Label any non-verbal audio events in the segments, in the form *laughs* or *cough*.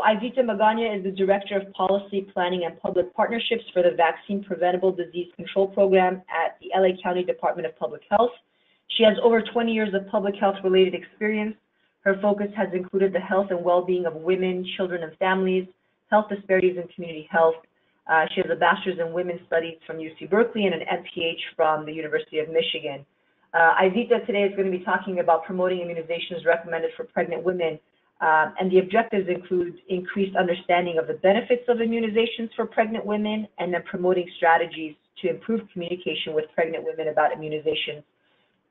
Aizita Magaña is the Director of Policy Planning and Public Partnerships for the Vaccine Preventable Disease Control Program at the LA County Department of Public Health. She has over 20 years of public health related experience. Her focus has included the health and well-being of women, children, and families, health disparities in community health. Uh, she has a bachelor's in women's studies from UC Berkeley and an MPH from the University of Michigan. Uh, Aizita today is going to be talking about promoting immunizations recommended for pregnant women. Uh, and the objectives include increased understanding of the benefits of immunizations for pregnant women and then promoting strategies to improve communication with pregnant women about immunizations.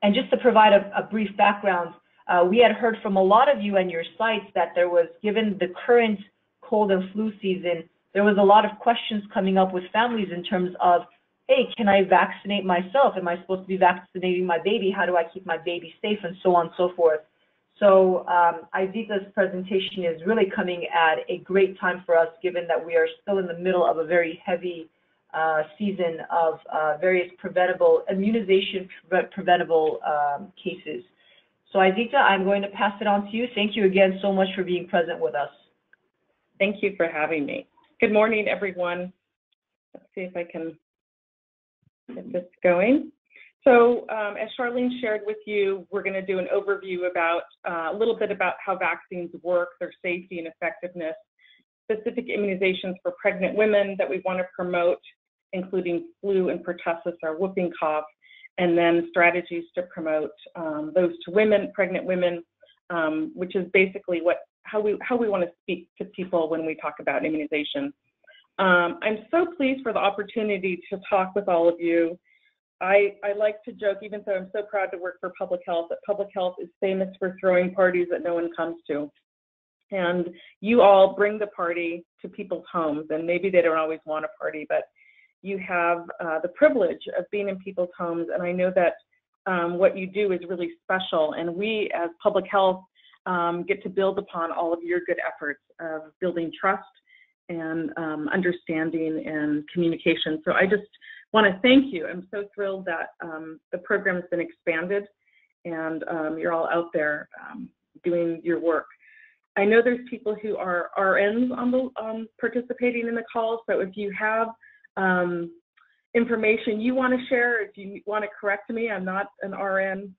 And just to provide a, a brief background, uh, we had heard from a lot of you and your sites that there was, given the current cold and flu season, there was a lot of questions coming up with families in terms of, hey, can I vaccinate myself? Am I supposed to be vaccinating my baby? How do I keep my baby safe? And so on and so forth. So um, presentation is really coming at a great time for us, given that we are still in the middle of a very heavy uh, season of uh, various preventable immunization pre preventable um, cases. So Aizita, I'm going to pass it on to you. Thank you again so much for being present with us. Thank you for having me. Good morning, everyone. Let's see if I can get this going. So um, as Charlene shared with you, we're going to do an overview about uh, a little bit about how vaccines work, their safety and effectiveness, specific immunizations for pregnant women that we want to promote, including flu and pertussis or whooping cough, and then strategies to promote um, those to women, pregnant women, um, which is basically what how we how we want to speak to people when we talk about immunization. Um, I'm so pleased for the opportunity to talk with all of you. I, I like to joke, even though I'm so proud to work for public health, that public health is famous for throwing parties that no one comes to. And you all bring the party to people's homes, and maybe they don't always want a party, but you have uh, the privilege of being in people's homes. And I know that um, what you do is really special. And we, as public health, um, get to build upon all of your good efforts of building trust and um, understanding and communication. So I just want to thank you. I'm so thrilled that um, the program has been expanded and um, you're all out there um, doing your work. I know there's people who are RNs on the um, participating in the call. So if you have information you want to share, if you want to correct me, I'm not an RN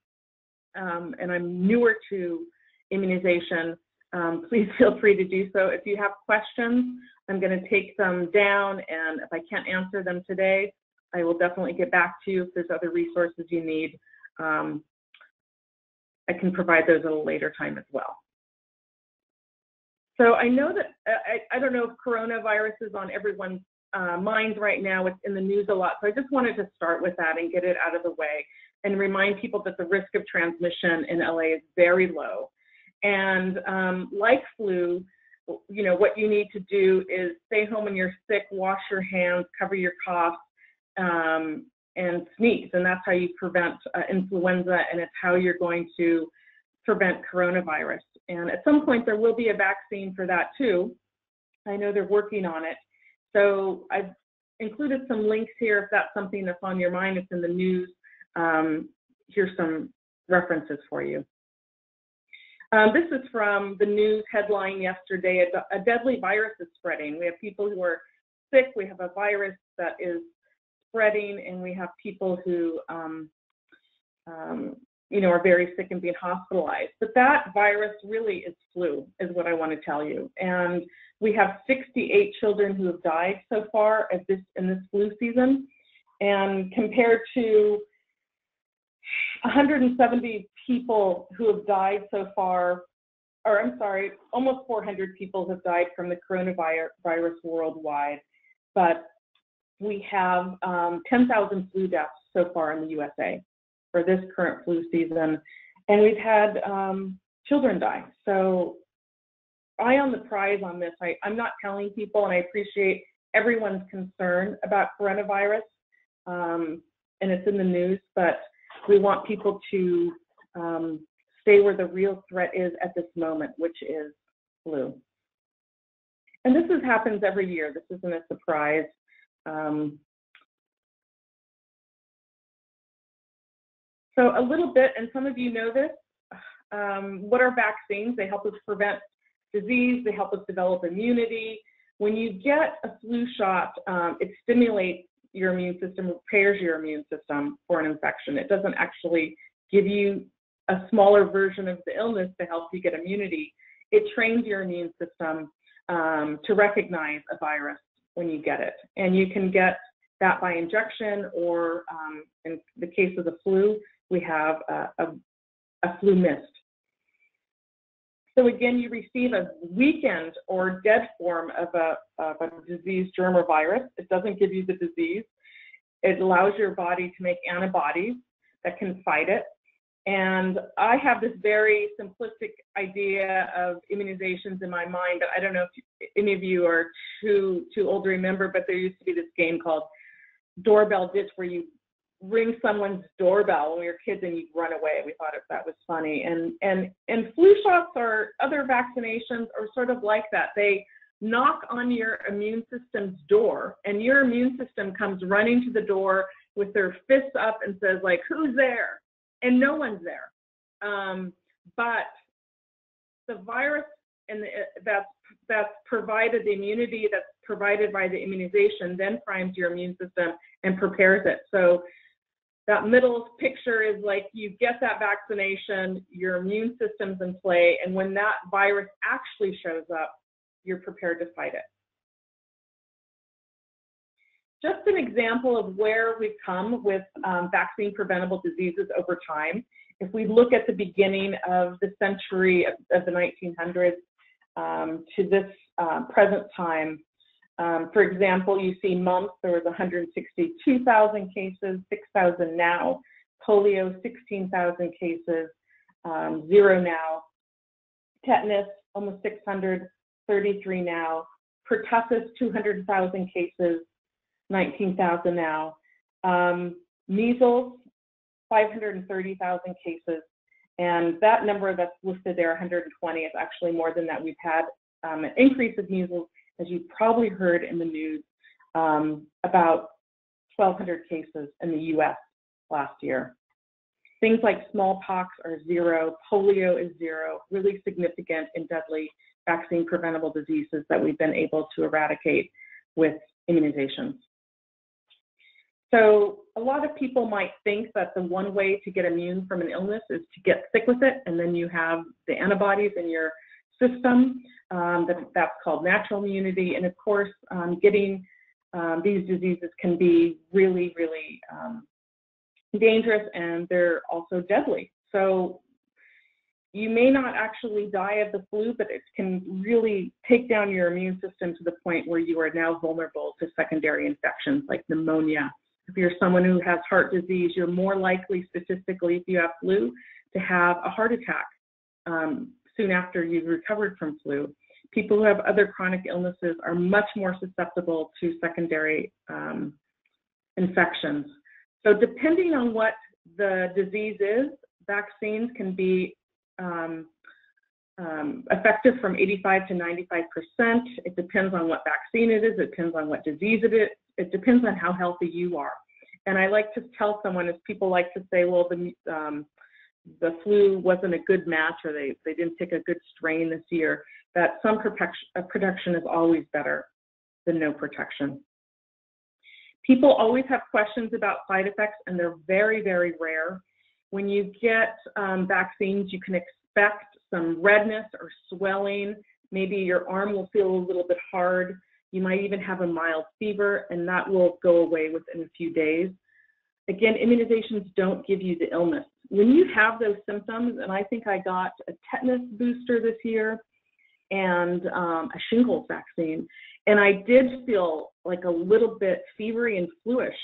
and I'm newer to immunization, um, *laughs* please feel free to do so. If you have questions, I'm going to take them down, and if I can't answer them today, I will definitely get back to you if there's other resources you need. Um, I can provide those at a later time as well. So I know that, I, I don't know if coronavirus is on everyone's uh, minds right now. It's in the news a lot. So I just wanted to start with that and get it out of the way and remind people that the risk of transmission in LA is very low. And um, like flu, you know, what you need to do is stay home when you're sick, wash your hands, cover your cough, um, and sneeze. And that's how you prevent uh, influenza, and it's how you're going to prevent coronavirus. And at some point, there will be a vaccine for that too. I know they're working on it. So I've included some links here if that's something that's on your mind. It's in the news. Um, here's some references for you. Um, this is from the news headline yesterday. A, a, deadly virus is spreading. We have people who are sick. We have a virus that is spreading, and we have people who, um, um, you know, are very sick and being hospitalized. But that virus really is flu, is what I want to tell you. And we have 68 children who have died so far at this in this flu season, and compared to 170 people who have died so far, or I'm sorry, almost 400 people have died from the coronavirus worldwide, but we have um, 10,000 flu deaths so far in the USA for this current flu season, and we've had um, children die. So eye on the prize on this. I, I'm not telling people, and I appreciate everyone's concern about coronavirus, um, and it's in the news, but we want people to um, stay where the real threat is at this moment, which is flu. And this is, happens every year. This isn't a surprise. Um, so a little bit, and some of you know this, um, what are vaccines? They help us prevent disease, they help us develop immunity. When you get a flu shot, um, it stimulates your immune system, repairs your immune system for an infection. It doesn't actually give you a smaller version of the illness to help you get immunity. It trains your immune system um, to recognize a virus when you get it. And you can get that by injection, or um, in the case of the flu, we have a, a, a flu mist. So again, you receive a weakened or dead form of a, of a disease germ or virus. It doesn't give you the disease. It allows your body to make antibodies that can fight it. And I have this very simplistic idea of immunizations in my mind, but I don't know if any of you are too too old to remember, but there used to be this game called Doorbell Ditch where you ring someone's doorbell when we were kids and you'd run away. We thought that was funny. And and and flu shots or other vaccinations are sort of like that. They knock on your immune system's door and your immune system comes running to the door with their fists up and says like who's there and no one's there. Um, but the virus and the, that's that's provided the immunity that's provided by the immunization then primes your immune system and prepares it. So that middle picture is like you get that vaccination, your immune system's in play, and when that virus actually shows up, you're prepared to fight it. Just an example of where we've come with um, vaccine preventable diseases over time. If we look at the beginning of the century of, of the 1900s um, to this uh, present time, um, for example, you see mumps, there was 162,000 cases, 6,000 now. Polio, 16,000 cases, um, zero now. Tetanus, almost 633 now. Pertussis, 200,000 cases, 19,000 now. Um, measles, 530,000 cases. And that number that's listed there, 120, is actually more than that. We've had um, an increase of measles, as you probably heard in the news, um, about 1,200 cases in the US last year. Things like smallpox are zero, polio is zero, really significant and deadly vaccine preventable diseases that we've been able to eradicate with immunizations. So a lot of people might think that the one way to get immune from an illness is to get sick with it, and then you have the antibodies in your system. Um, that, that's called natural immunity. And of course, um, getting um, these diseases can be really, really um, dangerous, and they're also deadly. So you may not actually die of the flu, but it can really take down your immune system to the point where you are now vulnerable to secondary infections like pneumonia, if you're someone who has heart disease, you're more likely statistically, if you have flu, to have a heart attack um, soon after you've recovered from flu. People who have other chronic illnesses are much more susceptible to secondary um, infections. So depending on what the disease is, vaccines can be um, um, effective from 85 to 95 percent. It depends on what vaccine it is. It depends on what disease it is. It depends on how healthy you are. And I like to tell someone, as people like to say, well, the um, the flu wasn't a good match, or they they didn't take a good strain this year. That some protection uh, protection is always better than no protection. People always have questions about side effects, and they're very very rare. When you get um, vaccines, you can expect some redness or swelling. Maybe your arm will feel a little bit hard. You might even have a mild fever, and that will go away within a few days. Again, immunizations don't give you the illness. When you have those symptoms, and I think I got a tetanus booster this year and um, a shingles vaccine, and I did feel like a little bit fevery and fluish.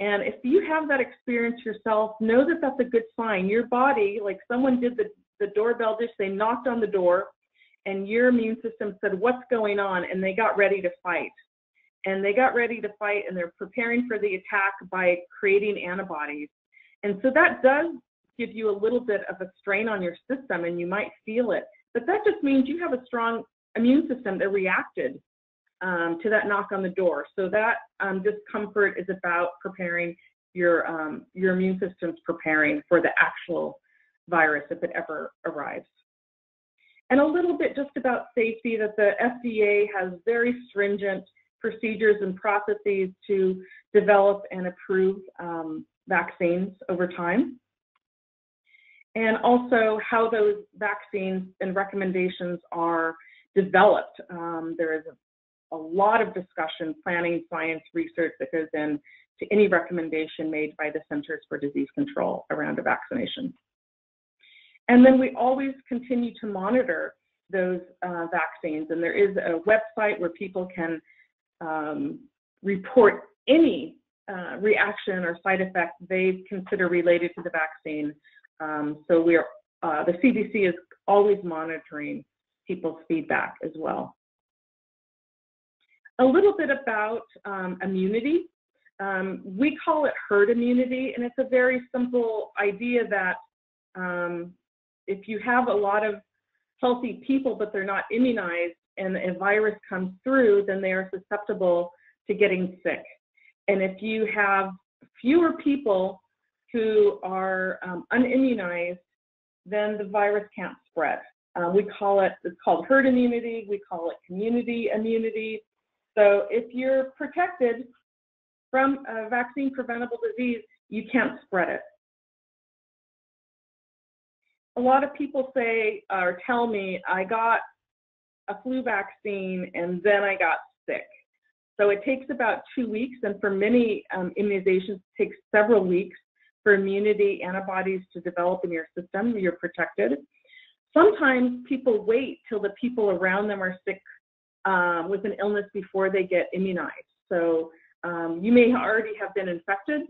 And if you have that experience yourself, know that that's a good sign. Your body, like someone did the the doorbell ditch, they knocked on the door, and your immune system said, What's going on? And they got ready to fight. And they got ready to fight, and they're preparing for the attack by creating antibodies. And so that does give you a little bit of a strain on your system, and you might feel it. But that just means you have a strong immune system that reacted um, to that knock on the door. So that um, discomfort is about preparing your um, your immune system's preparing for the actual virus if it ever arrives. And a little bit just about safety that the FDA has very stringent procedures and processes to develop and approve um, vaccines over time. And also how those vaccines and recommendations are developed. Um, there is a, a, lot of discussion, planning, science, research that goes in to any recommendation made by the Centers for Disease Control around a vaccination. And then we always continue to monitor those uh, vaccines. And there is a website where people can um, report any uh, reaction or side effect they consider related to the vaccine. Um, so we're uh, the CDC is always monitoring people's feedback as well. A little bit about um, immunity. Um, we call it herd immunity, and it's a very simple idea that um, if you have a lot of healthy people but they're not immunized and a virus comes through, then they are susceptible to getting sick. And if you have fewer people who are um, unimmunized, then the virus can't spread. Uh, we call it, it's called herd immunity, we call it community immunity. So if you're protected from a vaccine preventable disease, you can't spread it. A lot of people say or tell me, I got a flu vaccine and then I got sick. So it takes about two weeks, and for many um, immunizations, it takes several weeks for immunity antibodies to develop in your system. You're protected. Sometimes people wait till the people around them are sick um, with an illness before they get immunized. So um, you may already have been infected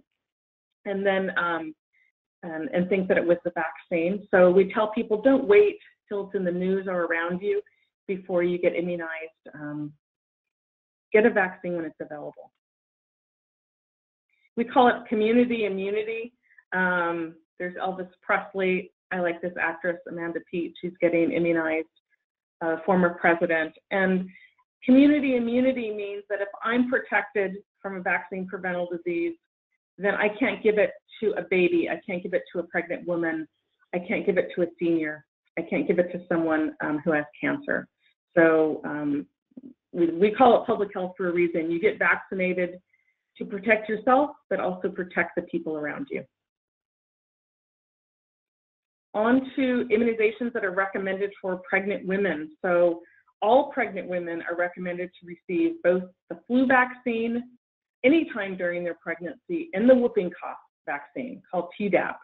and then um, and, and think that it was the vaccine. So we tell people don't wait till it's in the news or around you before you get immunized. Um, get a vaccine when it's available. We call it community immunity. Um, there's Elvis Presley. I like this actress, Amanda Peet. She's getting immunized, uh, former president. And community immunity means that if I'm protected from a vaccine preventable disease, then I can't give it to a baby. I can't give it to a pregnant woman. I can't give it to a senior. I can't give it to someone um, who has cancer. So um, we, we call it public health for a reason. You get vaccinated to protect yourself, but also protect the people around you. On to immunizations that are recommended for pregnant women. So all pregnant women are recommended to receive both the flu vaccine anytime during their pregnancy and the whooping cough vaccine called Tdap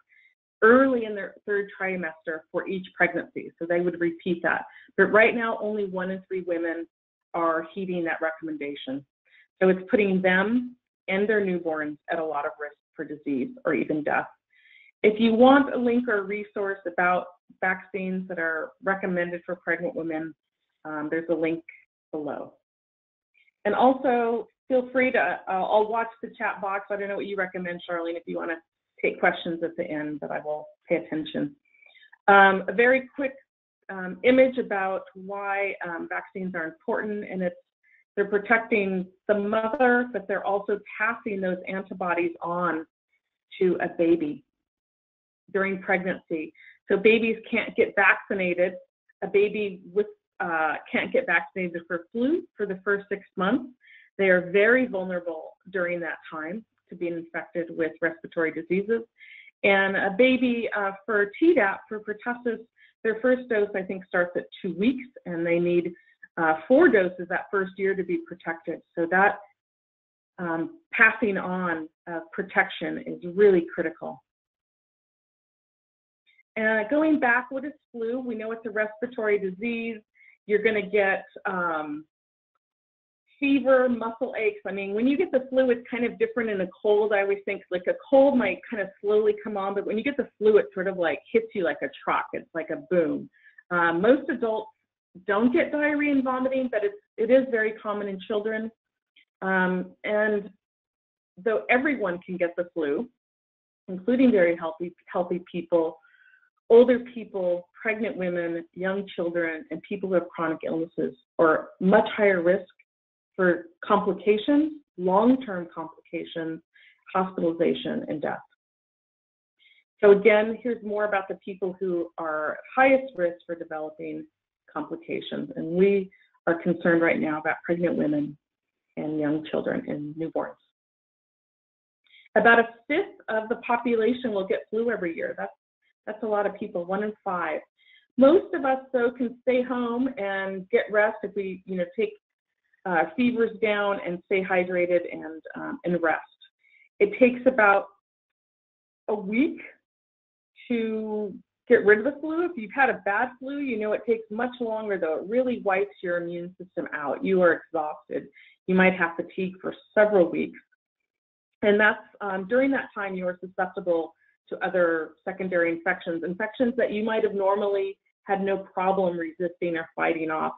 early in their third trimester for each pregnancy. So they would repeat that. But right now, only one in three women are heeding that recommendation. So it's putting them and their newborns at a lot of risk for disease or even death. If you want a link or a resource about vaccines that are recommended for pregnant women, um, there's a link below. And also, feel free to, uh, I'll watch the chat box. I don't know what you recommend, Charlene, if you want to take questions at the end, but I will pay attention. Um, a very quick um, image about why um, vaccines are important, and it's they're protecting the mother, but they're also passing those antibodies on to a baby during pregnancy. So babies can't get vaccinated. A baby with uh, can't get vaccinated for flu for the first six months. They are very vulnerable during that time to being infected with respiratory diseases. And a baby uh, for Tdap, for pertussis, their first dose, I think, starts at two weeks, and they need uh, four doses that first year to be protected. So that um, passing on of protection is really critical. And going back, what is flu? We know it's a respiratory disease. You're going to get um, fever, muscle aches. I mean, when you get the flu, it's kind of different in a cold. I always think like a cold might kind of slowly come on, but when you get the flu, it sort of like hits you like a truck. It's like a boom. Um, most adults don't get diarrhea and vomiting, but it's it is very common in children. Um, and though everyone can get the flu, including very healthy healthy people, older people, pregnant women, young children, and people who have chronic illnesses are much higher risk for complications, long-term complications, hospitalization, and death. So again, here's more about the people who are highest risk for developing complications. And we are concerned right now about pregnant women and young children and newborns. About a fifth of the population will get flu every year. That's that's a lot of people, one in five. Most of us, though, can stay home and get rest if we, you know, take uh, fevers down and stay hydrated and um, and rest. It takes about a week to get rid of the flu. If you've had a bad flu, you know it takes much longer though. It really wipes your immune system out. You are exhausted. You might have fatigue for several weeks. And that's um, during that time you are susceptible to other secondary infections, infections that you might have normally had no problem resisting or fighting off.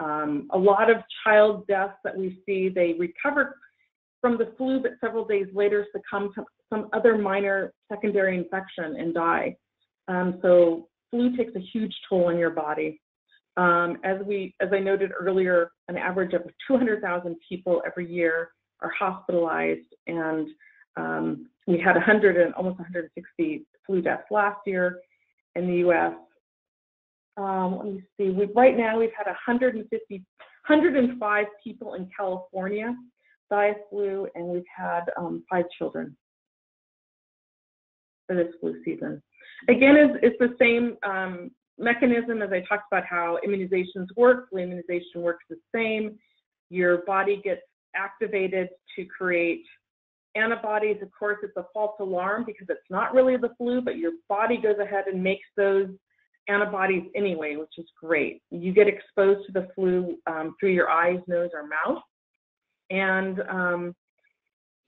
Um, a lot of child deaths that we see, they recover from the flu, but several days later succumb to some other minor secondary infection and die. Um, so flu takes a huge toll on your body. Um, as we, as I noted earlier, an average of 200,000 people every year are hospitalized, and um, we had 100 and almost 160 flu deaths last year in the U.S. Um, let me see. We, right now, we've had 150, 105 people in California die of flu, and we've had um, five children for this flu season. Again, it's, it's the same um, mechanism as I talked about how immunizations work. Flu immunization works the same. Your body gets activated to create antibodies. Of course, it's a false alarm because it's not really the flu, but your body goes ahead and makes those antibodies anyway, which is great. You get exposed to the flu um, through your eyes, nose, or mouth. And um,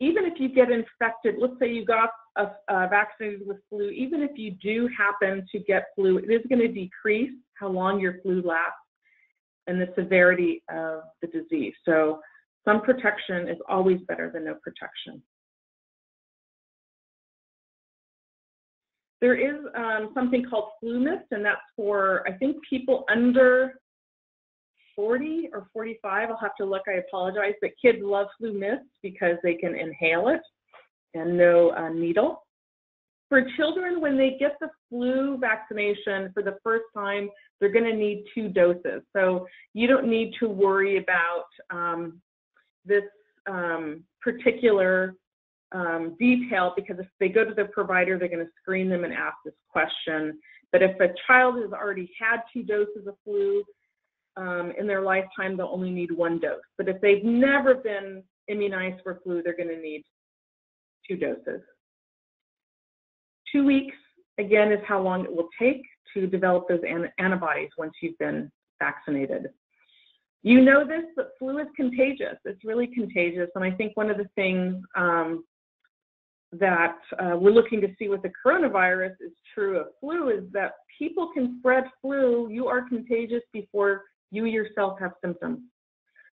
even if you get infected, let's say you got a vaccinated with flu, even if you do happen to get flu, it is going to decrease how long your flu lasts and the severity of the disease. So some protection is always better than no protection. There is um, something called flu mist, and that's for, I think, people under 40 or 45. I'll have to look, I apologize, but kids love flu mist because they can inhale it and no uh, needle. For children, when they get the flu vaccination for the first time, they're going to need two doses. So you don't need to worry about um, this um, particular um, detail because if they go to the provider, they're going to screen them and ask this question. But if a child has already had two doses of flu um, in their lifetime, they'll only need one dose. But if they've never been immunized for flu, they're going to need two doses. Two weeks, again, is how long it will take to develop those an antibodies once you've been vaccinated. You know this, but flu is contagious. It's really contagious. And I think one of the things um, that uh, we're looking to see with the coronavirus is true of flu is that people can spread flu. You are contagious before you yourself have symptoms.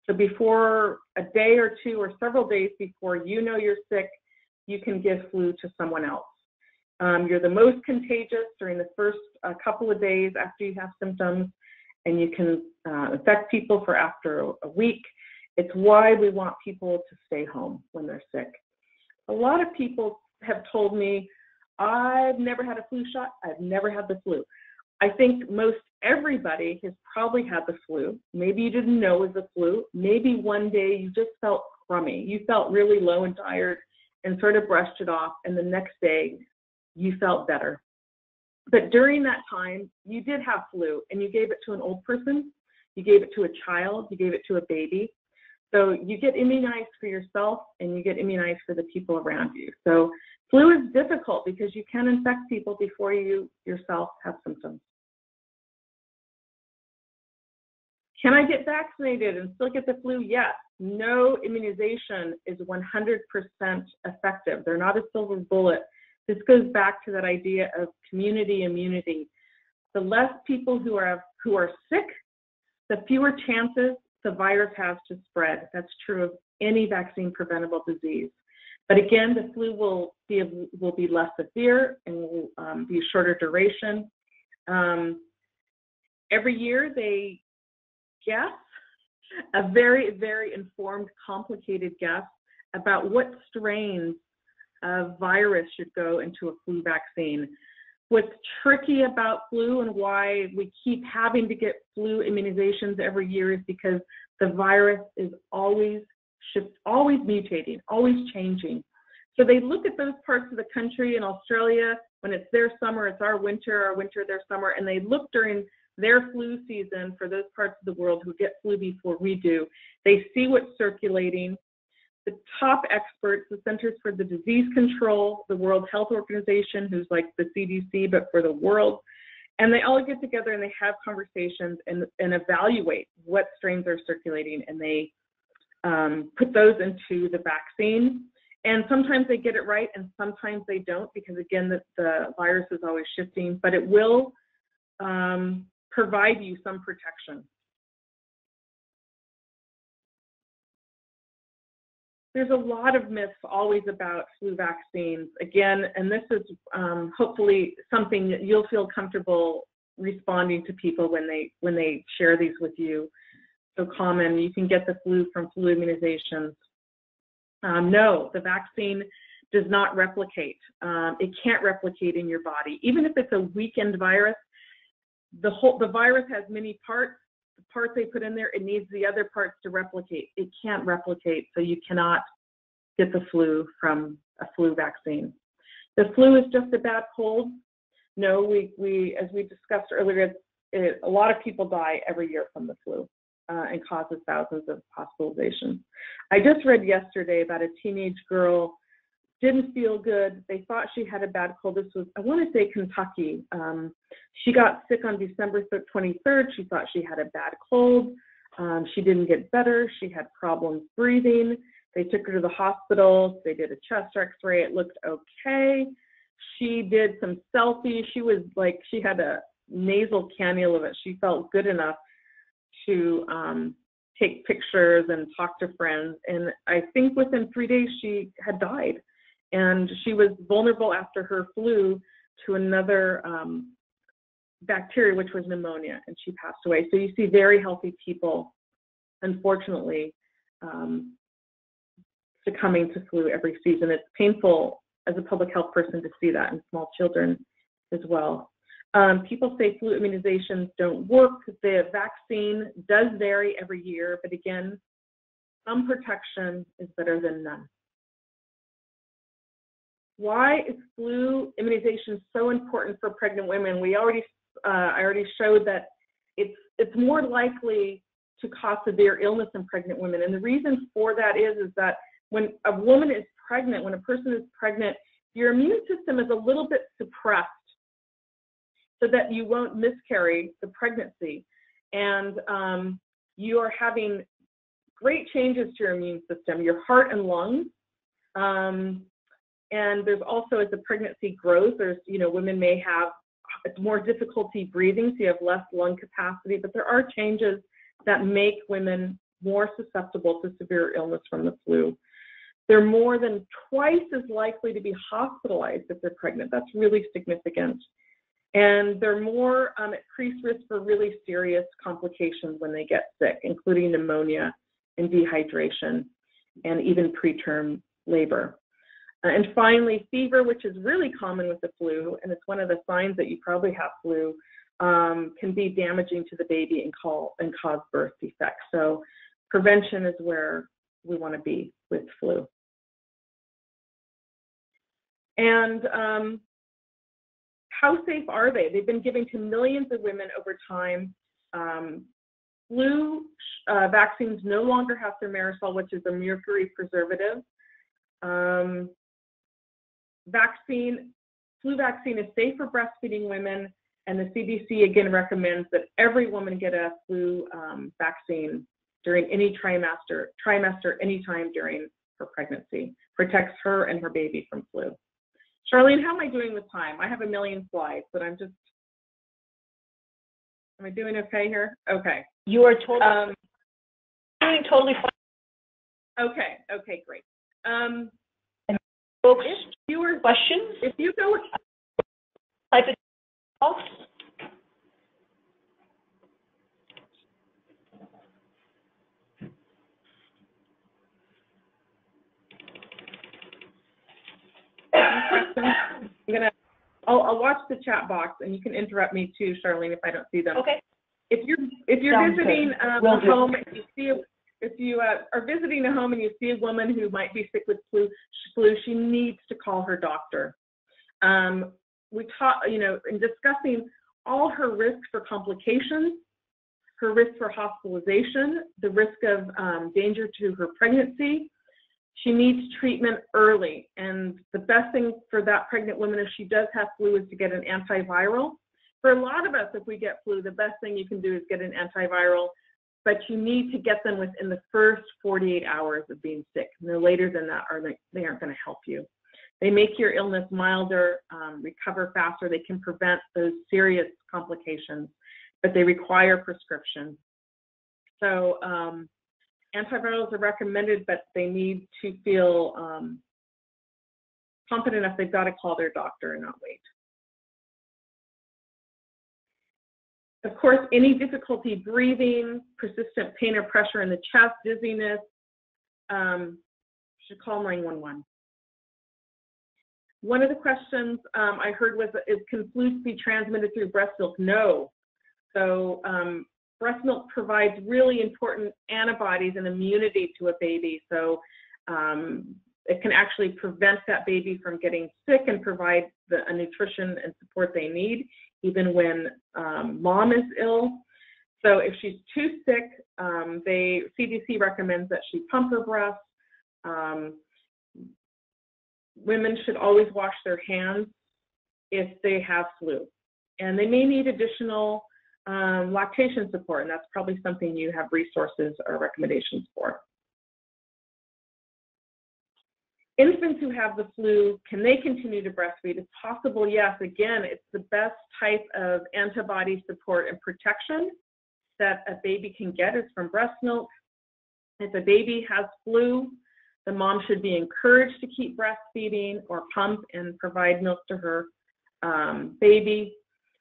So before a day or two or several days before you know you're sick, you can give flu to someone else. Um, you're the most contagious during the first uh, couple of days after you have symptoms, and you can uh, infect people for after a week. It's why we want people to stay home when they're sick. A lot of people have told me, I've never had a flu shot, I've never had the flu. I think most everybody has probably had the flu. Maybe you didn't know it was the flu. Maybe one day you just felt crummy. You felt really low and tired and sort of brushed it off, and the next day you felt better. But during that time, you did have flu and you gave it to an old person, you gave it to a child, you gave it to a baby. So you get immunized for yourself and you get immunized for the people around you. So flu is difficult because you can infect people before you yourself have symptoms. Can I get vaccinated and still get the flu? Yes. No immunization is 100% effective. They're not a silver bullet. This goes back to that idea of community immunity. The less people who are who are sick, the fewer chances the virus has to spread. That's true of any vaccine preventable disease. But again, the flu will be will be less severe and will um, be shorter duration. Um, every year, they guess a very very informed, complicated guess about what strains of virus should go into a flu vaccine. What's tricky about flu and why we keep having to get flu immunizations every year is because the virus is always shift, always mutating, always changing. So they look at those parts of the country in Australia when it's their summer, it's our winter, our winter, their summer, and they look during their flu season for those parts of the world who get flu before we do. They see what's circulating. The top experts, the Centers for the Disease Control, the World Health Organization, who's like the CDC, but for the world, and they all get together and they have conversations and, and evaluate what strains are circulating and they um, put those into the vaccine. And sometimes they get it right and sometimes they don't because again, the, the virus is always shifting, but it will um, provide you some protection. There's a lot of myths always about flu vaccines. Again, and this is um, hopefully something that you'll feel comfortable responding to people when they when they share these with you. So common, you can get the flu from flu immunizations. Um, no, the vaccine does not replicate. Um, it can't replicate in your body. Even if it's a weakened virus, the whole the virus has many parts. The part they put in there, it needs the other parts to replicate. It can't replicate, so you cannot get the flu from a flu vaccine. The flu is just a bad cold. No, we we as we discussed earlier, it, a lot of people die every year from the flu. Uh, and causes thousands of hospitalizations. I just read yesterday about a teenage girl didn't feel good. They thought she had a bad cold. This was, I want to say Kentucky. Um, she got sick on December 23rd. She thought she had a bad cold. Um, she didn't get better. She had problems breathing. They took her to the hospital. They did a chest x ray. It looked okay. She did some selfies. She was like, she had a nasal cannula that she felt good enough to um, take pictures and talk to friends. And I think within three days, she had died and she was vulnerable after her flu to another um, bacteria, which was pneumonia, and she passed away. So you see very healthy people, unfortunately, um, succumbing to flu every season. It's painful as a public health person to see that in small children as well. Um, people say flu immunizations don't work. The vaccine does vary every year, but again, some protection is better than none. Why is flu immunization so important for pregnant women? We already, uh, I already showed that it's it's more likely to cause severe illness in pregnant women, and the reason for that is is that when a woman is pregnant, when a person is pregnant, your immune system is a little bit suppressed, so that you won't miscarry the pregnancy, and um, you are having great changes to your immune system, your heart and lungs. Um, and there's also, as the pregnancy grows, there's, you know, women may have more difficulty breathing, so you have less lung capacity, but there are changes that make women more susceptible to severe illness from the flu. They're more than twice as likely to be hospitalized if they're pregnant. That's really significant. And they're more um, at increased risk for really serious complications when they get sick, including pneumonia and dehydration and even preterm labor. Uh, and finally, fever, which is really common with the flu, and it's one of the signs that you probably have flu, um, can be damaging to the baby and, call, and cause birth defects. So prevention is where we want to be with flu. And um, how safe are they? They've been given to millions of women over time. Um, flu uh, vaccines no longer have thimerosal, which is a mercury preservative. Um, vaccine, flu vaccine is safe for breastfeeding women, and the CDC again recommends that every woman get a flu um, vaccine during any trimester, trimester anytime during her pregnancy. Protects her and her baby from flu. Charlene, how am I doing with time? I have a million slides, but I'm just, am I doing okay here? Okay. You are totally, Um, doing totally fine, okay, okay, great. Um, folks. were, Questions? if you go, Type it box. I'm gonna, I'll, I'll watch the chat box, and you can interrupt me too, Charlene, if I don't see them. Okay. If you're if you're Sounds visiting um, Will a do. home and you see a, if you uh, are visiting a home and you see a woman who might be sick with flu, flu, she needs to call her doctor. Um, we taught, you know, in discussing all her risk for complications, her risk for hospitalization, the risk of um, danger to her pregnancy. She needs treatment early, and the best thing for that pregnant woman if she does have flu is to get an antiviral. For a lot of us, if we get flu, the best thing you can do is get an antiviral, but you need to get them within the first 48 hours of being sick. No later than that, are they, aren't going to help you. They make your illness milder, um, recover faster. They can prevent those serious complications, but they require prescription. So um, antivirals are recommended, but they need to feel um, confident enough they've got to call their doctor and not wait. Of course, any difficulty breathing, persistent pain or pressure in the chest, dizziness, um, should call 911. One of the questions um, I heard was, is can flu be transmitted through breast milk? No. So um, breast milk provides really important antibodies and immunity to a baby. So um, it can actually prevent that baby from getting sick and provide the nutrition and support they need, even when um, mom is ill. So if she's too sick, um, they CDC recommends that she pump her breast. Um, women should always wash their hands if they have flu, and they may need additional um, lactation support, and that's probably something you have resources or recommendations for. Infants who have the flu, can they continue to breastfeed? It's possible, yes. Again, it's the best type of antibody support and protection that a baby can get is from breast milk. If a baby has flu, the mom should be encouraged to keep breastfeeding or pump and provide milk to her um, baby.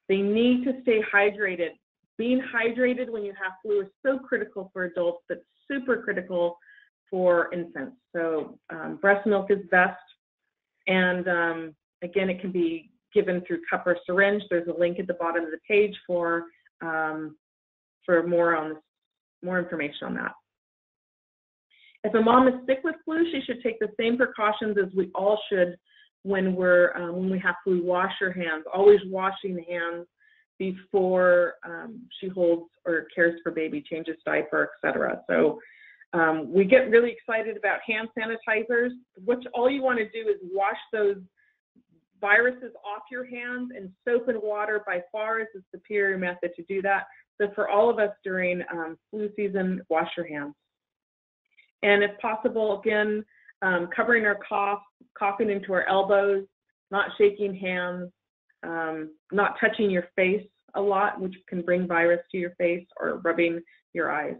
They need to stay hydrated. Being hydrated when you have flu is so critical for adults, but super critical for infants. So um, breast milk is best. And um, again, it can be given through cup or syringe. There's a link at the bottom of the page for um, for more on more information on that. If a mom is sick with flu, she should take the same precautions as we all should when we're um, when we have flu. Wash your hands. Always washing the hands before um, she holds or cares for baby, changes diaper, etc. So um, we get really excited about hand sanitizers. Which all you want to do is wash those viruses off your hands, and soap and water by far is the superior method to do that. So for all of us during um, flu season, wash your hands. And if possible, again, um, covering our cough, coughing into our elbows, not shaking hands, um, not touching your face a lot, which can bring virus to your face, or rubbing your eyes.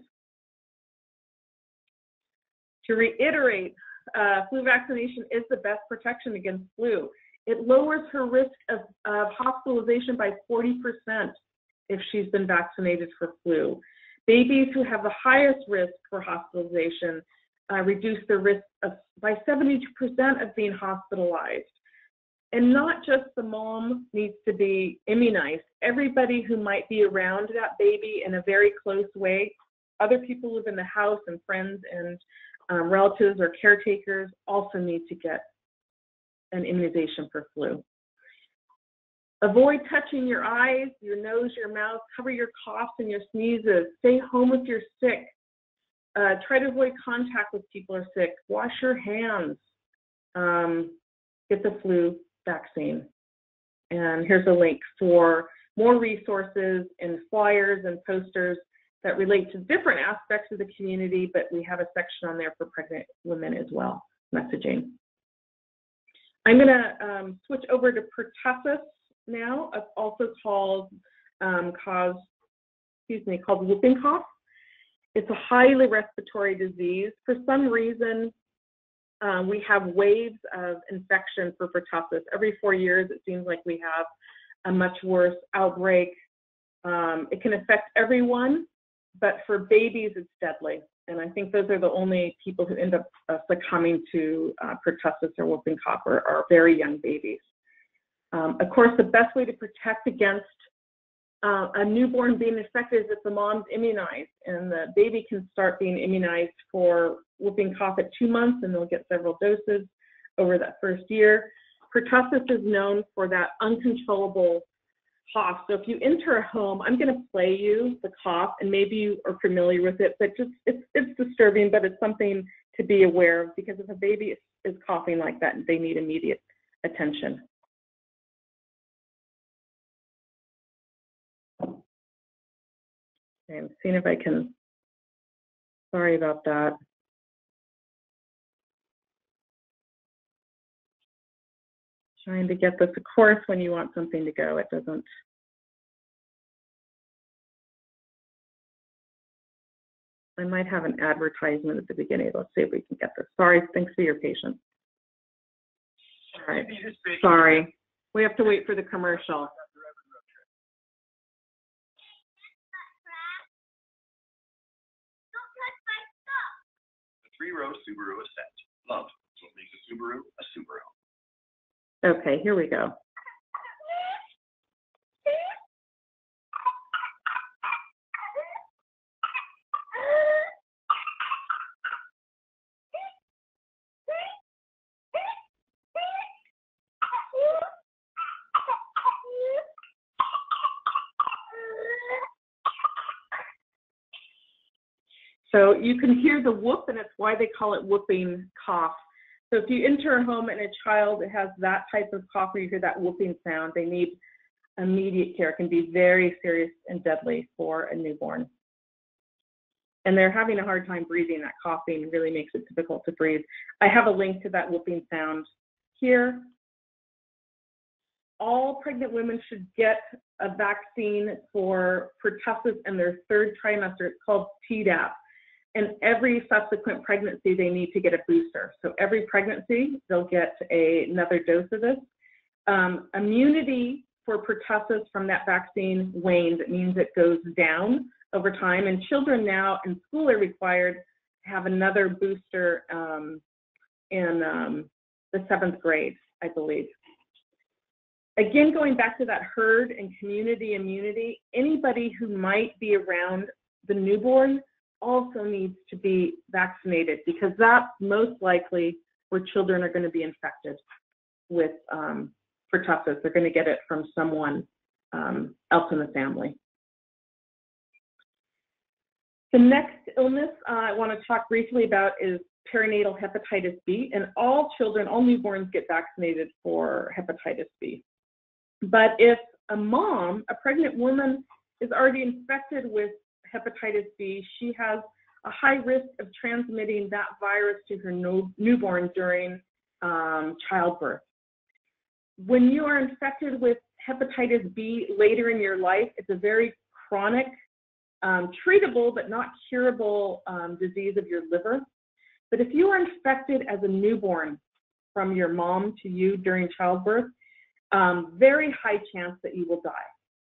To reiterate, uh, flu vaccination is the best protection against flu. It lowers her risk of, of hospitalization by 40% if she's been vaccinated for flu. Babies who have the highest risk for hospitalization uh, reduce their risk of, by 72% of being hospitalized. And not just the mom needs to be immunized, everybody who might be around that baby in a very close way, other people live in the house and friends and um, relatives or caretakers also need to get an immunization for flu. Avoid touching your eyes, your nose, your mouth. Cover your coughs and your sneezes. Stay home if you're sick. Uh, try to avoid contact with people who are sick. Wash your hands. Um, get the flu vaccine. And here's a link for more resources and flyers and posters that relate to different aspects of the community, but we have a section on there for pregnant women as well, messaging. I'm going to um, switch over to pertussis now, also called um, cause, excuse me, called whooping cough. It's a highly respiratory disease. For some reason, um, we have waves of infection for pertussis. Every four years, it seems like we have a much worse outbreak. Um, it can affect everyone, but for babies, it's deadly. And I think those are the only people who end up uh, succumbing to uh, pertussis or whooping cough are, are very young babies. Um, of course, the best way to protect against uh, a newborn being infected is if the mom's immunized, and the baby can start being immunized for whooping cough at two months, and they'll get several doses over that first year. Pertussis is known for that uncontrollable cough. So if you enter a home, I'm going to play you the cough, and maybe you are familiar with it, but just it's it's disturbing, but it's something to be aware of because if a baby is, coughing like that, they need immediate attention. Okay, I'm seeing if I can. Sorry about that. Trying to get this, of course, when you want something to go, it doesn't. I might have an advertisement at the beginning. Let's see if we can get this. Sorry, thanks for your patience. All right, sorry. We have to wait for the commercial. The three-row Subaru Ascent. Love is what makes a Subaru a Subaru. Okay, here we go. So you can hear the whoop, and it's why they call it whooping cough. So if you enter a home and a child has that type of cough or you hear that whooping sound, they need immediate care. It can be very serious and deadly for a newborn. And they're having a hard time breathing. That coughing really makes it difficult to breathe. I have a link to that whooping sound here. All pregnant women should get a vaccine for pertussis in their third trimester. It's called Tdap and every subsequent pregnancy they need to get a booster. So every pregnancy they'll get a, another dose of this. Um, immunity for pertussis from that vaccine wanes. It means it goes down over time. And children now in school are required to have another booster um, in um, the seventh grade, I believe. Again, going back to that herd and community immunity, anybody who might be around the newborn also needs to be vaccinated because that's most likely where children are going to be infected with um, pertussis. They're going to get it from someone um, else in the family. The next illness uh, I want to talk briefly about is perinatal hepatitis B, and all children, all newborns get vaccinated for hepatitis B. But if a mom, a pregnant woman, is already infected with hepatitis B, she has a high risk of transmitting that virus to her no, newborn during um, childbirth. When you are infected with hepatitis B later in your life, it's a very chronic, um, treatable but not curable um, disease of your liver. But if you are infected as a newborn from your mom to you during childbirth, um, very high chance that you will die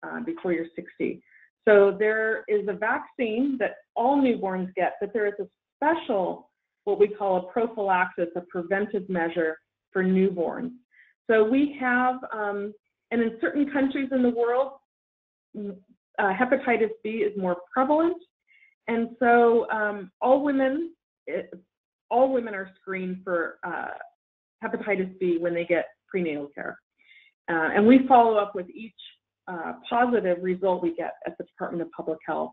uh, before you're 60. So there is a vaccine that all newborns get, but there is a special, what we call a prophylaxis, a preventive measure for newborns. So we have, um, and in certain countries in the world, uh, hepatitis B is more prevalent. And so um, all women, it, all women are screened for uh, hepatitis B when they get prenatal care. Uh, and we follow up with each uh, positive result we get at the Department of Public Health.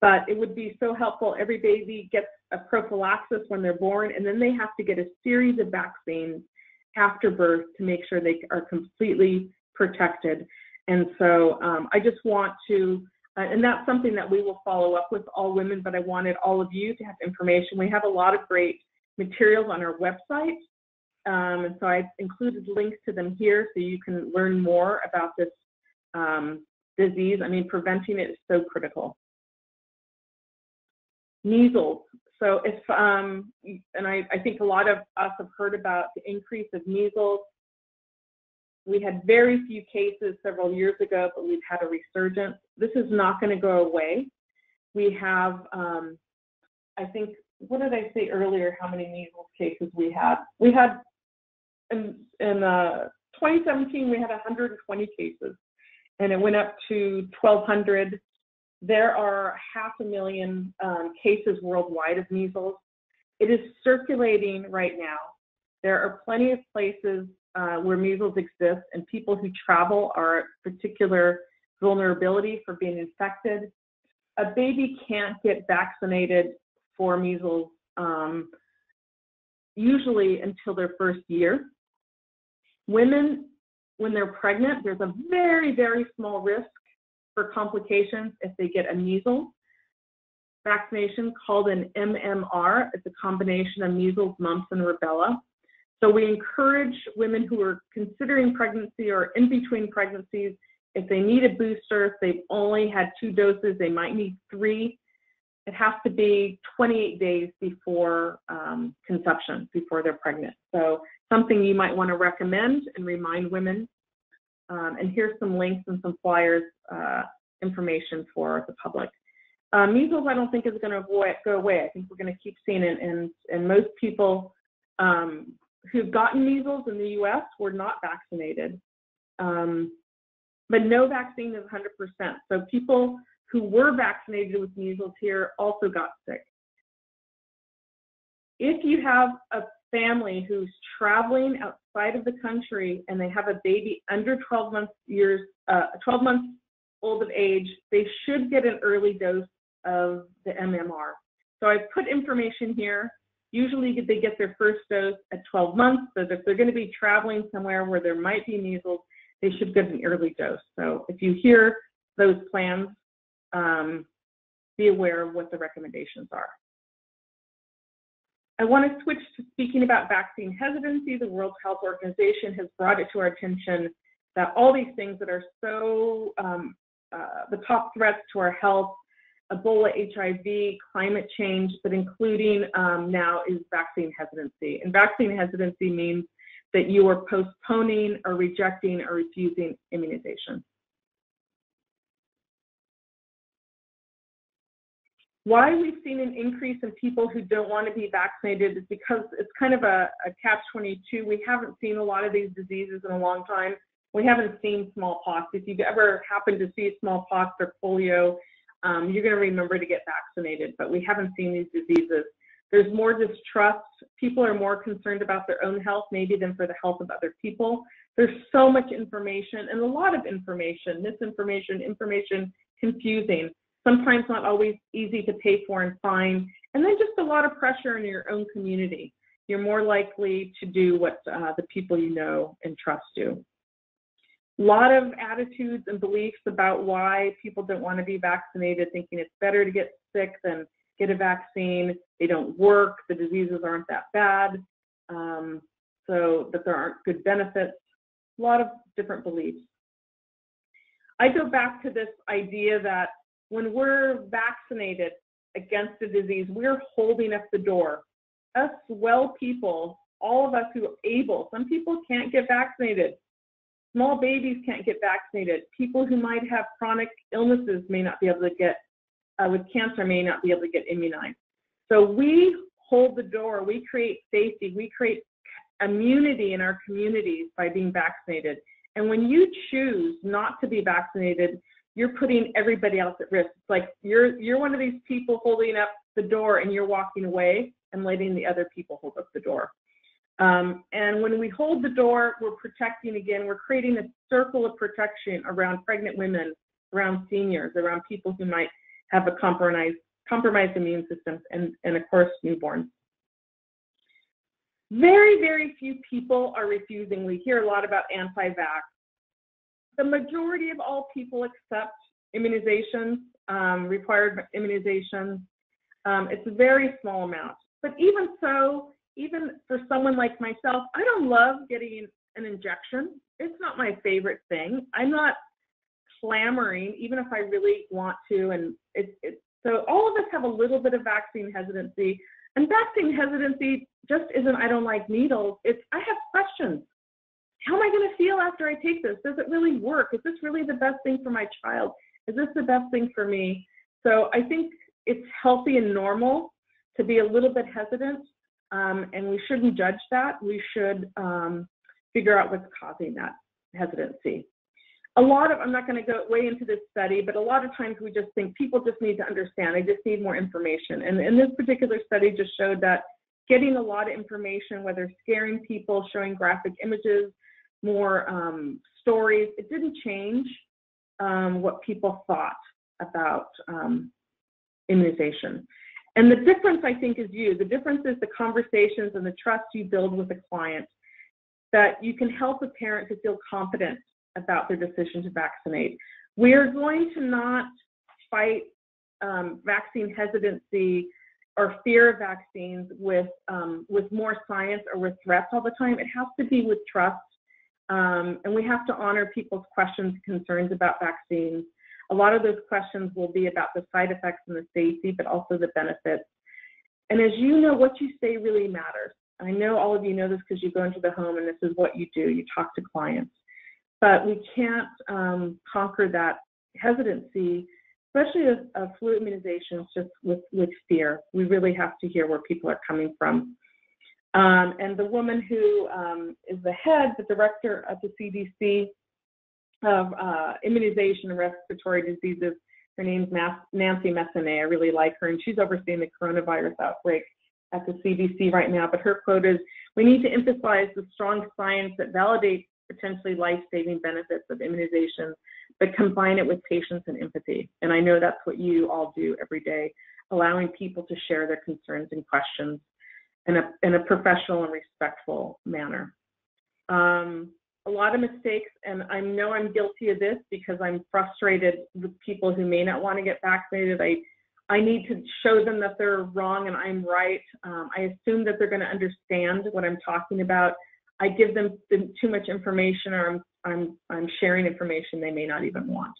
But it would be so helpful. Every baby gets a prophylaxis when they're born, and then they have to get a series of vaccines after birth to make sure they are completely protected. And so um, I just want to, uh, and that's something that we will follow up with all women, but I wanted all of you to have information. We have a lot of great materials on our website. Um, and so I've included links to them here so you can learn more about this um, disease. I mean, preventing it is so critical. Measles. So if, um, and I, I think a lot of us have heard about the increase of measles. We had very few cases several years ago, but we've had a resurgence. This is not going to go away. We have, um, I think, what did I say earlier? How many measles cases we had? We had in, in uh, 2017, we had 120 cases, and it went up to 1,200. There are half a million um, cases worldwide of measles. It is circulating right now. There are plenty of places uh, where measles exist, and people who travel are at particular vulnerability for being infected. A baby can't get vaccinated for measles um, usually until their first year. Women, when they're pregnant, there's a very, very small risk for complications if they get a measles vaccination called an MMR. It's a combination of measles, mumps, and rubella. So we encourage women who are considering pregnancy or in between pregnancies, if they need a booster, if they've only had two doses, they might need three. It has to be 28 days before um, conception, before they're pregnant. So something you might want to recommend and remind women. Um, and here's some links and some flyers, uh, information for the public. Uh, measles, I don't think is going to go away. I think we're going to keep seeing it, and and most people um, who've gotten measles in the U.S. were not vaccinated. Um, but no vaccine is 100%. So people who were vaccinated with measles here also got sick. If you have a family who's traveling outside of the country and they have a baby under 12 months years, uh, 12 months old of age, they should get an early dose of the MMR. So I put information here Usually they get their first dose at 12 months, but if they're going to be traveling somewhere where there might be measles, they should get an early dose. So if you hear those plans, um, be aware of what the recommendations are. I want to switch to speaking about vaccine hesitancy. The World Health Organization has brought it to our attention that all these things that are so um, uh, the top threats to our health Ebola, HIV, climate change, but including um, now is vaccine hesitancy. And vaccine hesitancy means that you are postponing or rejecting or refusing immunization. Why we've seen an increase in people who don't want to be vaccinated is because it's kind of a, a catch-22. We haven't seen a lot of these diseases in a long time. We haven't seen smallpox. If you've ever happened to see smallpox or polio, um, you're going to remember to get vaccinated, but we haven't seen these diseases. There's more distrust. People are more concerned about their own health, maybe, than for the health of other people. There's so much information and a lot of information, misinformation, information confusing, sometimes not always easy to pay for and find, and then just a lot of pressure in your own community. You're more likely to do what uh, the people you know and trust do A lot of attitudes and beliefs about why people don't want to be vaccinated, thinking it's better to get sick than get a vaccine. They don't work, the diseases aren't that bad, um, so that there aren't good benefits. A lot of different beliefs. I go back to this idea that when we're vaccinated against a disease, we're holding up the door. Us well people, all of us who are able, some people can't get vaccinated. Small babies can't get vaccinated. People who might have chronic illnesses may not be able to get, uh, with cancer, may not be able to get immunized. So we hold the door, we create safety, we create immunity in our communities by being vaccinated. And when you choose not to be vaccinated, you're putting everybody else at risk. It's like you're you're one of these people holding up the door and you're walking away and letting the other people hold up the door. Um, and when we hold the door, we're protecting again, we're creating a circle of protection around pregnant women, around seniors, around people who might have a compromised, compromised immune system, and, and of course, newborns. Very, very few people are refusing. We hear a lot about anti-vax. The majority of all people accept immunizations, um, required immunizations. Um, it's a very small amount. But even so, even for someone like myself, I don't love getting an injection. It's not my favorite thing. I'm not clamoring, even if I really want to. And it's it, so all of us have a little bit of vaccine hesitancy. And vaccine hesitancy just isn't I don't like needles. It's I have questions. How am I going to feel after I take this? Does it really work? Is this really the best thing for my child? Is this the best thing for me? So I think it's healthy and normal to be a little bit hesitant um, and we shouldn't judge that. We should um, figure out what's causing that hesitancy. A lot of, I'm not going to go way into this study, but a lot of times we just think people just need to understand, they just need more information. And in this particular study just showed that getting a lot of information, whether scaring people, showing graphic images, more um, stories, it didn't change um, what people thought about um, immunization. And the difference, I think, is you. The difference is the conversations and the trust you build with a client that you can help a parent to feel confident about their decision to vaccinate. We are going to not fight um, vaccine hesitancy or fear of vaccines with um, with more science or with threats all the time. It has to be with trust, um, and we have to honor people's questions, and concerns about vaccines. A lot of those questions will be about the side effects and the safety, but also the benefits. And as you know, what you say really matters. I know all of you know this because you go into the home and this is what you do. You talk to clients but we can't um, conquer that hesitancy, especially of, flu immunizations, just with, with fear. We really have to hear where people are coming from. Um, and the woman who um, is the head, the director of the CDC of uh, immunization and respiratory diseases, her name's Nancy Messonnier. I really like her, and she's overseeing the coronavirus outbreak at the CDC right now. But her quote is, "We need to emphasize the strong science that validates potentially life-saving benefits of immunization, but combine it with patience and empathy. And I know that's what you all do every day, allowing people to share their concerns and questions in a, in a professional and respectful manner. Um, a lot of mistakes, and I know I'm guilty of this because I'm frustrated with people who may not want to get vaccinated. I I need to show them that they're wrong and I'm right. Um, I assume that they're going to understand what I'm talking about I give them too much information or I'm, I'm, I'm sharing information they may not even want.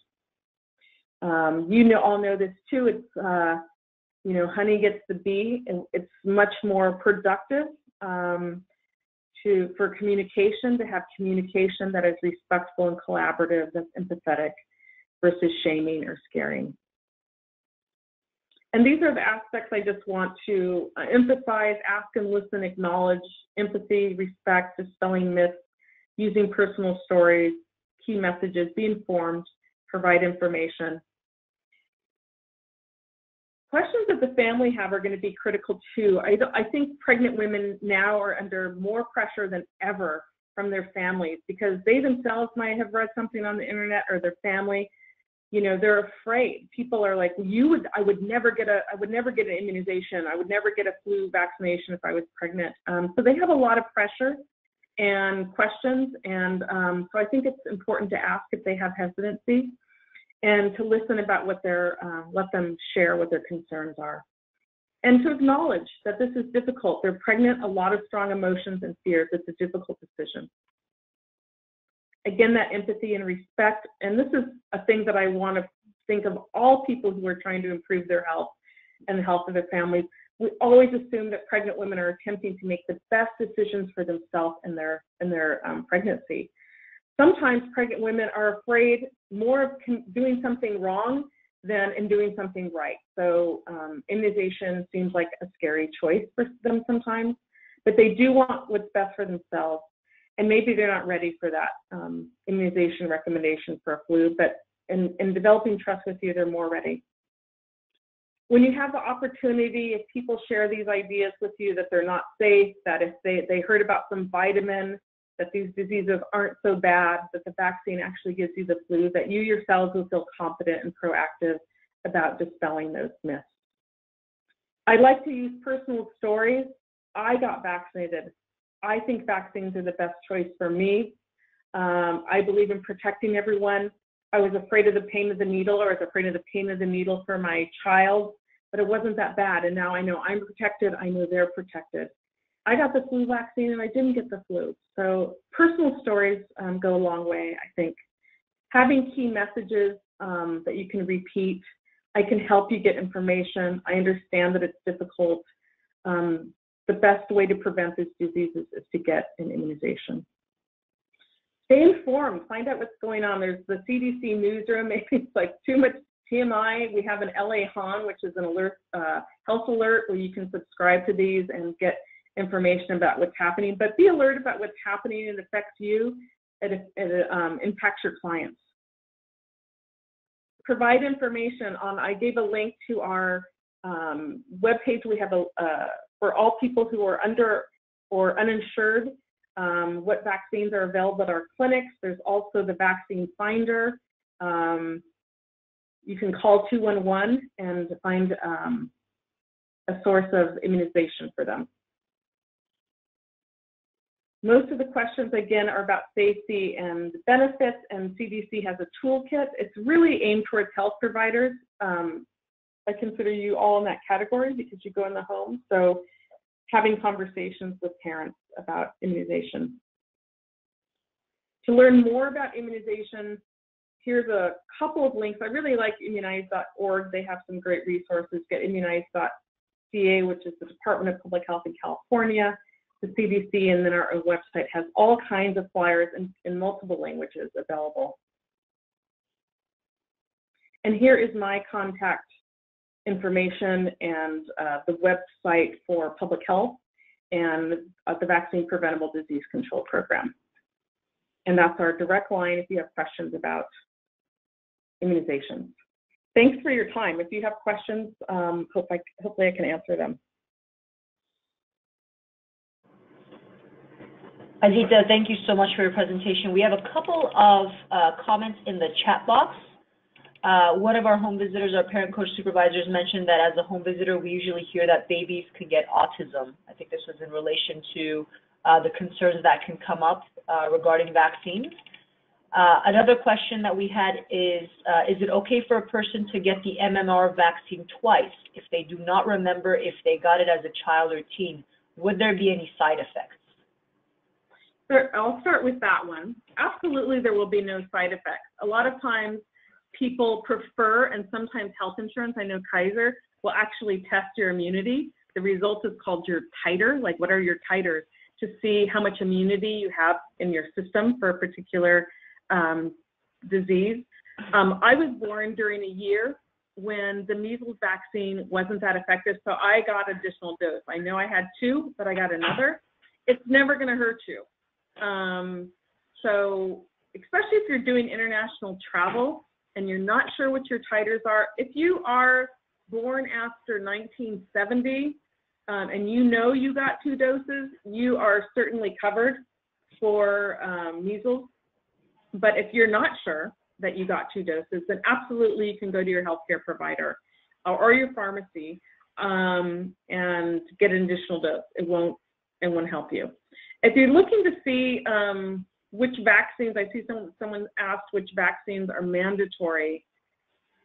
Um, you know, all know this too. It's, uh, you know, honey gets the bee and it's much more productive um, to, for communication, to have communication that is respectful and collaborative, that's empathetic versus shaming or scaring. And these are the aspects I just want to uh, emphasize, ask and listen, acknowledge, empathy, respect, dispelling myths, using personal stories, key messages, be informed, provide information. Questions that the family have are going to be critical too. I, I think pregnant women now are under more pressure than ever from their families because they themselves might have read something on the internet or their family. You know they're afraid. People are like you would i would never get a i would never get an immunization. I would never get a flu vaccination if i was pregnant. Um, so they have a lot of pressure and questions and um, so i think it's important to ask if they have hesitancy and to listen about what their uh, let them share what their concerns are and to acknowledge that this is difficult they're pregnant a lot of strong emotions and fears it's a difficult decision again, that empathy and respect. And this is a thing that I want to think of all people who are trying to improve their health and the health of their families. We always assume that pregnant women are attempting to make the best decisions for themselves in their in their um, pregnancy. Sometimes pregnant women are afraid more of doing something wrong than in doing something right. So um, immunization seems like a scary choice for them sometimes, but they do want what's best for themselves and maybe they're not ready for that um, immunization recommendation for a flu, but in, in developing trust with you, they're more ready. When you have the opportunity, if people share these ideas with you that they're not safe, that if they, they heard about some vitamin, that these diseases aren't so bad, that the vaccine actually gives you the flu, that you yourselves will feel confident and proactive about dispelling those myths. I'd like to use personal stories. I got vaccinated I think vaccines are the best choice for me. Um, I believe in protecting everyone. I was afraid of the pain of the needle, or I was afraid of the pain of the needle for my child, but it wasn't that bad. And now I know I'm protected. I know they're protected. I got the flu vaccine and I didn't get the flu. So personal stories um, go a long way, I think. Having key messages um, that you can repeat. I can help you get information. I understand that it's difficult. Um, the best way to prevent these diseases is, to get an immunization. Stay informed, find out what's going on. There's the CDC newsroom, *laughs* maybe it's like too much TMI. We have an LA HAN, which is an alert, uh, health alert where you can subscribe to these and get information about what's happening, but be alert about what's happening. It affects you, it, it um, impacts your clients. Provide information on, I gave a link to our um, webpage. We have a, uh, for all people who are under or uninsured, um, what vaccines are available at our clinics. There's also the vaccine finder. Um, you can call 211 and find um, a source of immunization for them. Most of the questions, again, are about safety and benefits, and CDC has a toolkit. It's really aimed towards health providers. Um, I consider you all in that category because you go in the home. So having conversations with parents about immunization. To learn more about immunization, here's a couple of links. I really like immunize.org. They have some great resources. Get immunize.ca, which is the Department of Public Health in California, the CDC, and then our website has all kinds of flyers in, in multiple languages available. And here is my contact information and uh, the website for public health and uh, the Vaccine Preventable Disease Control Program. And that's our direct line if you have questions about immunizations. Thanks for your time. If you have questions, um, hope I, hopefully I can answer them. Aizita, thank you so much for your presentation. We have a couple of uh, comments in the chat box. Uh, one of our home visitors, our parent coach supervisors mentioned that as a home visitor, we usually hear that babies could get autism. I think this was in relation to uh, the concerns that can come up uh, regarding vaccines. Uh, another question that we had is, uh, is it okay for a person to get the MMR vaccine twice if they do not remember if they got it as a child or teen? Would there be any side effects? I'll start with that one. Absolutely, there will be no side effects. A lot of times people prefer, and sometimes health insurance, I know Kaiser, will actually test your immunity. The result is called your titer, like what are your titers, to see how much immunity you have in your system for a particular um, disease. Um, I was born during a year when the measles vaccine wasn't that effective, so I got additional dose. I know I had two, but I got another. It's never going to hurt you. Um, so, especially if you're doing international travel, and you're not sure what your titers are, if you are born after 1970 um, and you know you got two doses, you are certainly covered for um, measles. But if you're not sure that you got two doses, then absolutely you can go to your healthcare provider or your pharmacy um, and get an additional dose. It won't it won't help you. If you're looking to see um, which vaccines, I see some, someone asked which vaccines are mandatory.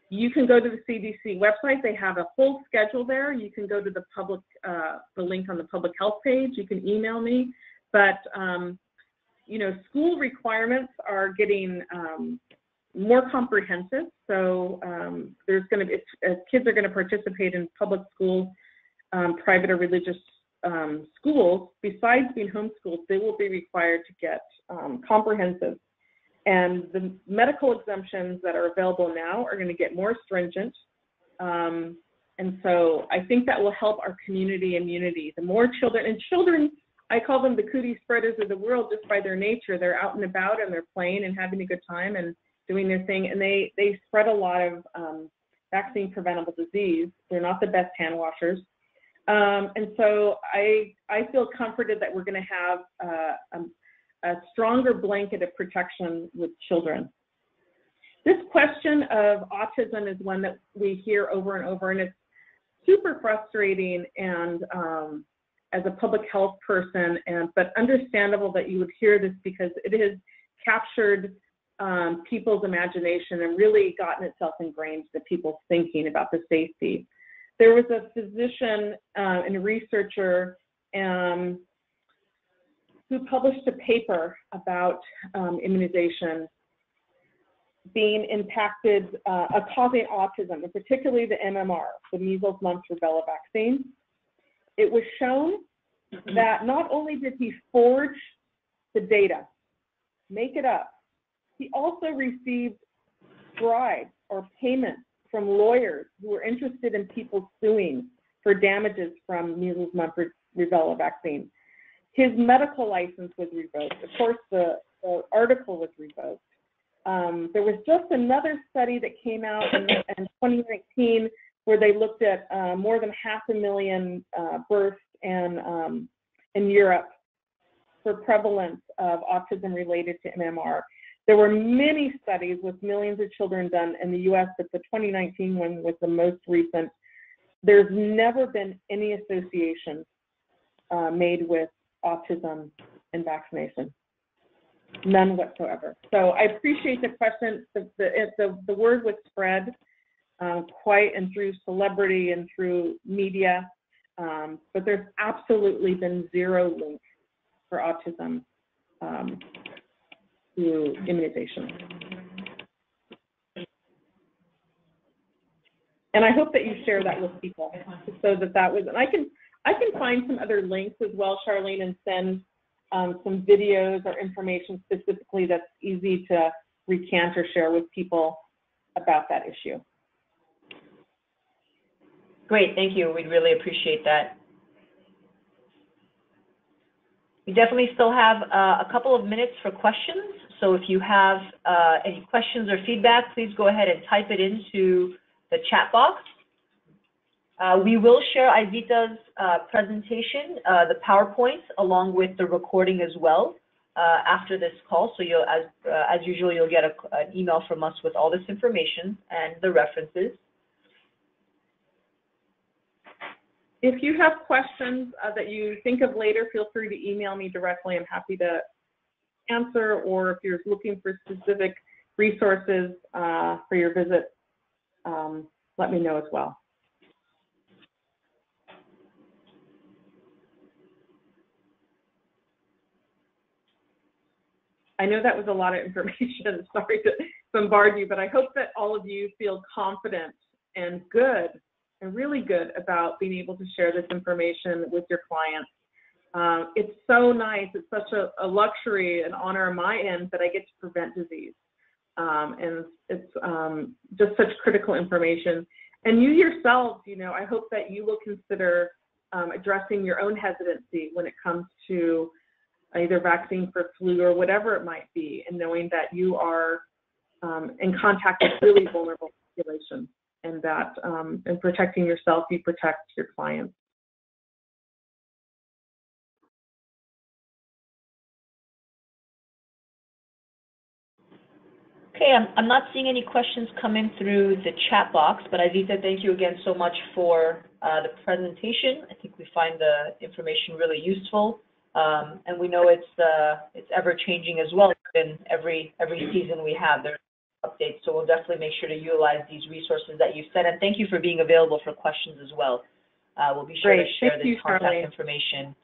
You can go to the CDC website. They have a full schedule there. You can go to the public, uh, the link on the public health page. You can email me. But, um, you know, school requirements are getting um, more comprehensive. So um, there's going to be, if, kids are going to participate in public school, um, private or religious um, schools, besides being homeschooled, they will be required to get um, comprehensive. And the medical exemptions that are available now are going to get more stringent. Um, and so I think that will help our community immunity. The more children, and children, I call them the cootie spreaders of the world just by their nature. They're out and about and they're playing and having a good time and doing their thing. And they, they spread a lot of um, vaccine preventable disease. They're not the best hand washers. Um, and so I, I feel comforted that we're going to have uh, a, a stronger blanket of protection with children. This question of autism is one that we hear over and over, and it's super frustrating and um, as a public health person, and but understandable that you would hear this because it has captured um, people's imagination and really gotten itself ingrained into people's thinking about the safety there was a physician uh, and researcher um, who published a paper about um, immunization being impacted, uh, causing autism, and particularly the MMR, the measles, mumps, rubella vaccine. It was shown that not only did he forge the data, make it up, he also received bribes or payments from lawyers who were interested in people suing for damages from measles, mumps, rubella vaccine. His medical license was revoked. Of course, the, the article was revoked. Um, there was just another study that came out in, in 2019 where they looked at uh, more than half a million uh, births and um, in Europe for prevalence of autism related to MMR. There were many studies with millions of children done in the US, but the 2019 one was the most recent. There's never been any association uh, made with autism and vaccination. None whatsoever. So I appreciate the question. The, the, the, the word was spread um, quite and through celebrity and through media, um, but there's absolutely been zero link for autism um, immunization. And I hope that you share that with people so that that was, and I can, I can find some other links as well, Charlene, and send um, some videos or information specifically that's easy to recant or share with people about that issue. Great, thank you. We'd really appreciate that. We definitely still have uh, a couple of minutes for questions. So if you have uh, any questions or feedback, please go ahead and type it into the chat box. Uh, we will share Aizita's uh, presentation, uh, the PowerPoint, along with the recording as well uh, after this call. So you'll, as, as usual, you'll get a, an email from us with all this information and the references. If you have questions uh, that you think of later, feel free to email me directly. I'm happy to answer, or if you're looking for specific resources uh, for your visit, um, let me know as well. I know that was a lot of information. *laughs* Sorry to bombard you, but I hope that all of you feel confident and good and really good about being able to share this information with your clients. Uh, it's so nice. It's such a, a, luxury and honor on my end that I get to prevent disease. Um, and it's um, just such critical information. And you yourselves, you know, I hope that you will consider um, addressing your own hesitancy when it comes to either vaccine for flu or whatever it might be, and knowing that you are um, in contact with really vulnerable populations and that um, in protecting yourself, you protect your clients. Okay, I'm, I'm not seeing any questions coming through the chat box, but Aizita, thank you again so much for uh, the presentation. I think we find the information really useful. Um, and we know it's uh, it's ever changing as well. In every every season we have, there's updates. So we'll definitely make sure to utilize these resources that you've sent. And thank you for being available for questions as well. Uh, we'll be sure Great. to share thank this you, contact Charlene. information